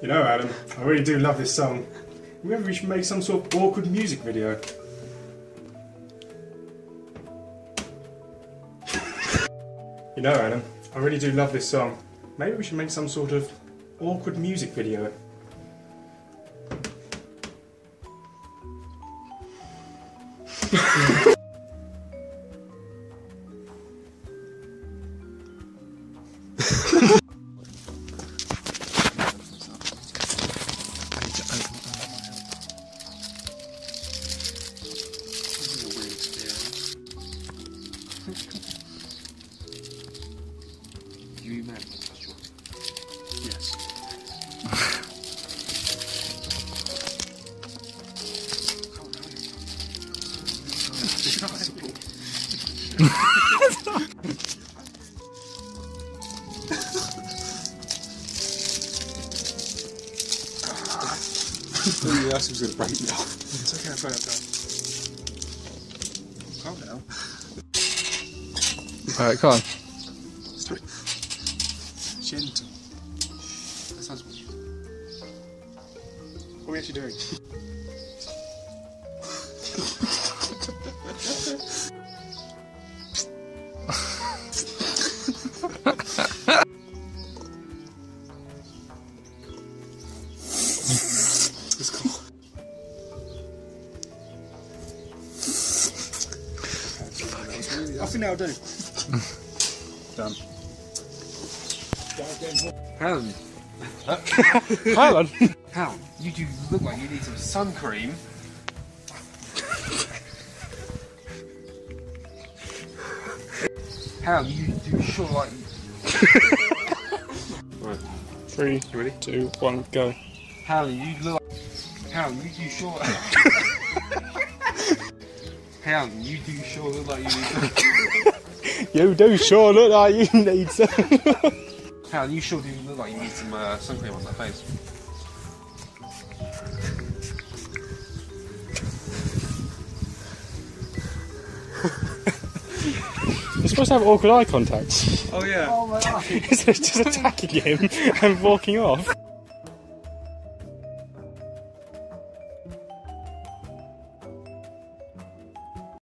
You know, Adam, I really do love this song. Maybe we should make some sort of awkward music video. you know, Adam, I really do love this song. Maybe we should make some sort of awkward music video. you man touch your Yes. Somebody else was going to break me off. It's okay, I've got it done. Calm down. Alright, come on. That sounds weird. What are we actually doing? Let's go. I think that'll do. Done. Helen. Helen! Hal, you do look like you need some sun cream. Hal, you do sure like. Three, You ready? two, one, go. Hal, you look like. Hal, you do sure. Hal, you do sure look like you need some. You do sure look like you need some. Hal, you sure do look like you need some uh, sun cream on that face. You're supposed to have awkward eye contact. Oh yeah. Oh my god. Instead of just attacking him and walking off.